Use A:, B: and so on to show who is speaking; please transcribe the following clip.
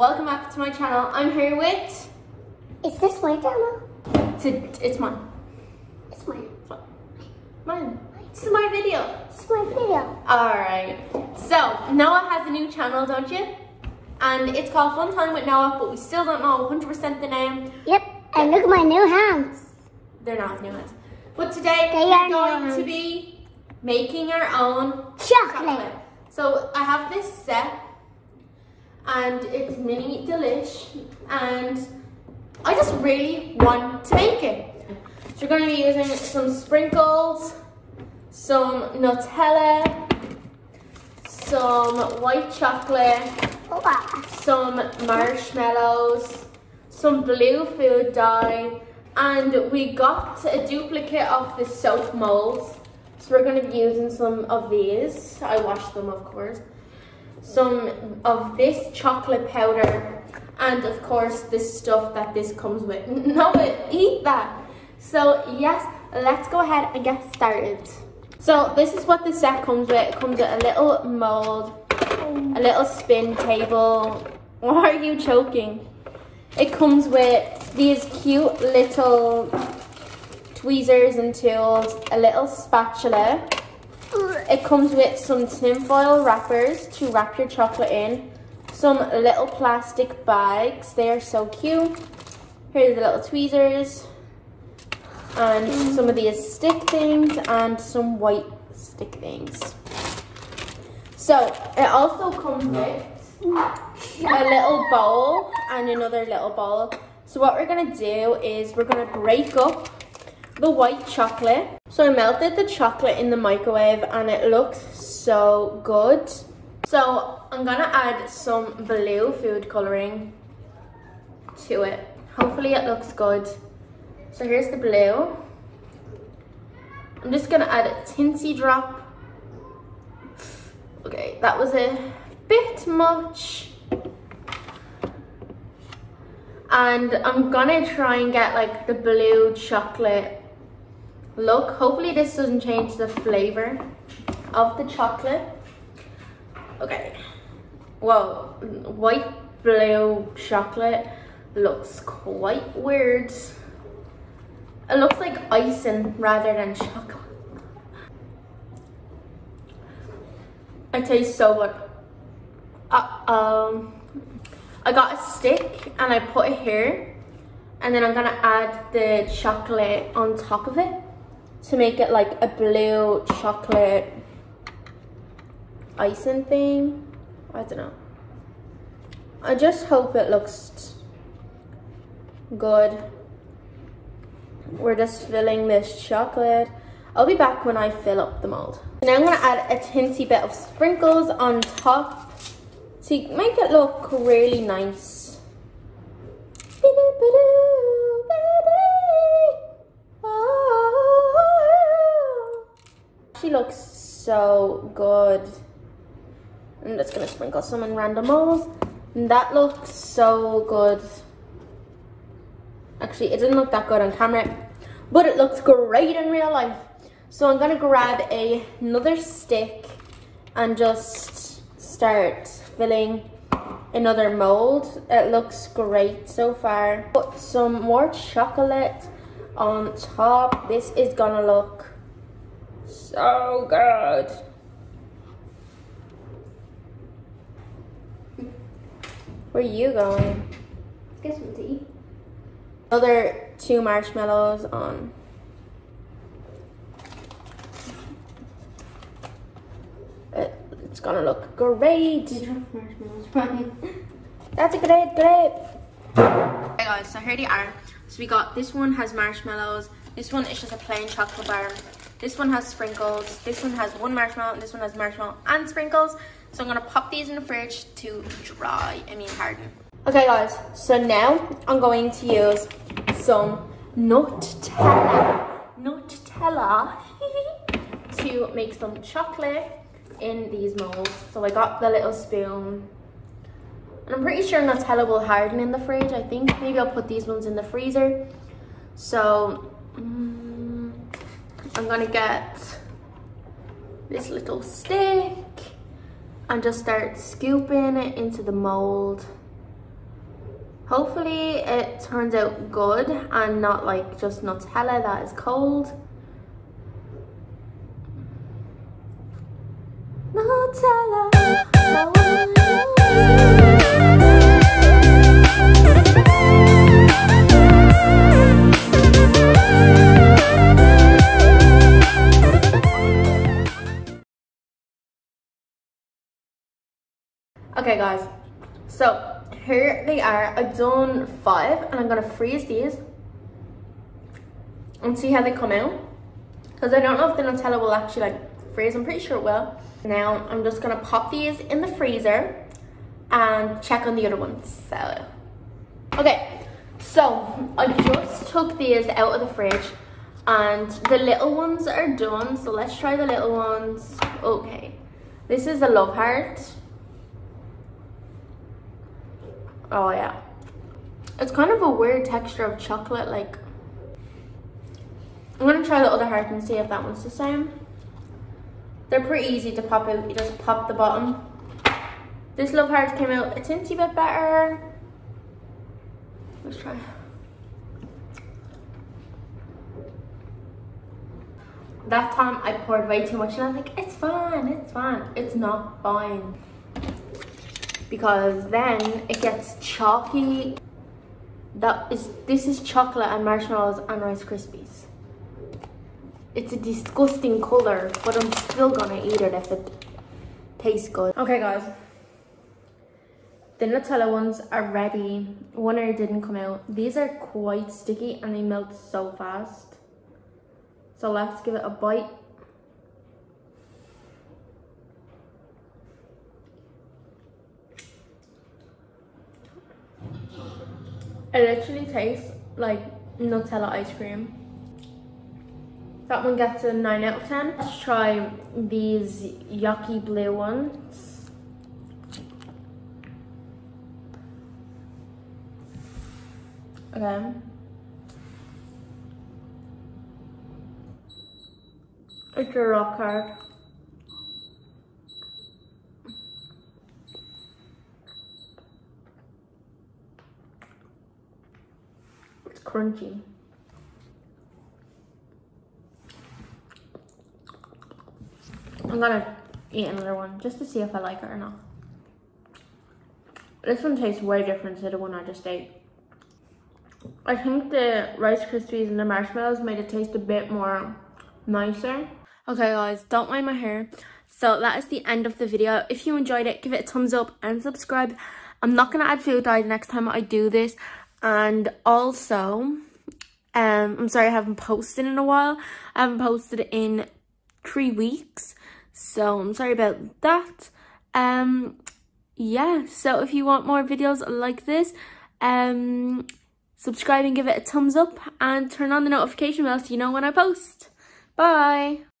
A: welcome back to my channel. I'm here with,
B: Is this my channel?
A: it's, it's mine,
B: It's mine.
A: mine. This is my video.
B: It's my video.
A: Alright, so Noah has a new channel, don't you? And it's called Fun Time with Noah, but we still don't know 100% the name.
B: Yep. And look at my new hands.
A: They're not new ones. But today
B: They
A: we're going to be making our own
B: Chocolate.
A: So I have this set and it's mini delish and I just really want to make it. So we're going to be using some sprinkles, some Nutella, some white chocolate, some marshmallows, some blue food dye, and we got a duplicate of the soap molds. So we're going to be using some of these. I washed them, of course. Some of this chocolate powder, and of course the stuff that this comes with. No, eat that. So yes, let's go ahead and get started. So this is what the set comes with. It comes with a little mold, a little spin table. Why are you choking? It comes with these cute little tweezers and tools, a little spatula. It comes with some tinfoil wrappers to wrap your chocolate in, some little plastic bags. They are so cute. Here's the little tweezers, and some of these stick things, and some white stick things. So it also comes with a little bowl and another little bowl. So what we're gonna do is we're gonna break up the white chocolate. So I melted the chocolate in the microwave and it looks so good. So I'm gonna add some blue food coloring to it. Hopefully it looks good. So here's the blue. I'm just gonna add a tinsy drop. Okay, that was a bit much. And I'm gonna try and get like the blue chocolate look. Hopefully this doesn't change the flavor of the chocolate. Okay. Whoa, white blue chocolate looks quite weird. It looks like icing rather than chocolate. It tastes so good. Uh, um, I got a stick and I put it here and then I'm gonna add the chocolate on top of it to make it like a blue chocolate icing thing. I don't know. I just hope it looks good. We're just filling this chocolate. I'll be back when I fill up the mold. Now I'm gonna add a teensy bit of sprinkles on top to make it look really nice. She looks so good. I'm just gonna sprinkle some in random holes. And that looks so good. Actually, it didn't look that good on camera, but it looks great in real life. So I'm gonna grab a, another stick and just start filling another mold. It looks great so far. Put some more chocolate on top. This is gonna look so good. Where are you going?
B: Get some to eat.
A: Another two marshmallows on. It, it's gonna look great.
B: Marshmallows, Brian.
A: That's a great, great. Hey guys, so here they are. So we got this one has marshmallows. This one is just a plain chocolate bar. This one has sprinkles. This one has one marshmallow. And this one has marshmallow and sprinkles. So I'm gonna pop these in the fridge to dry. I mean harden. Okay guys, so now I'm going to use some Nutella. Nutella to make some chocolate in these molds. So I got the little spoon and I'm pretty sure Nutella will harden in the fridge, I think. Maybe I'll put these ones in the freezer. So, mm, I'm gonna get this little stick and just start scooping it into the mold. Hopefully it turns out good and not like just Nutella that is cold. Okay guys, so here they are. I've done five and I'm gonna freeze these and see how they come out. Because I don't know if the Nutella will actually like freeze, I'm pretty sure it will. Now I'm just gonna pop these in the freezer and check on the other ones. So, okay, so I just took these out of the fridge and the little ones are done. So let's try the little ones. Okay, this is a love heart. Oh yeah. It's kind of a weird texture of chocolate, like. I'm gonna try the other heart and see if that one's the same. They're pretty easy to pop out, you just pop the bottom. This love heart came out a teensy bit better. Let's try. That time I poured way too much and I'm like, it's fine, it's fine. It's not fine because then it gets chalky. That is, this is chocolate and marshmallows and Rice Krispies. It's a disgusting color, but I'm still gonna eat it if it tastes good. Okay guys, the Nutella ones are ready. One or didn't come out. These are quite sticky and they melt so fast. So let's give it a bite. It literally tastes like Nutella ice cream. That one gets a 9 out of 10. Let's try these yucky blue ones. Okay. It's a rock hard. Crunchy. I'm gonna eat another one just to see if I like it or not. This one tastes way different to the one I just ate. I think the Rice Krispies and the marshmallows made it taste a bit more nicer. Okay guys, don't mind my hair. So that is the end of the video. If you enjoyed it, give it a thumbs up and subscribe. I'm not going to add food dye the next time I do this and also um i'm sorry i haven't posted in a while. I haven't posted in three weeks. So i'm sorry about that. Um yeah so if you want more videos like this um subscribe and give it a thumbs up and turn on the notification bell so you know when i post. Bye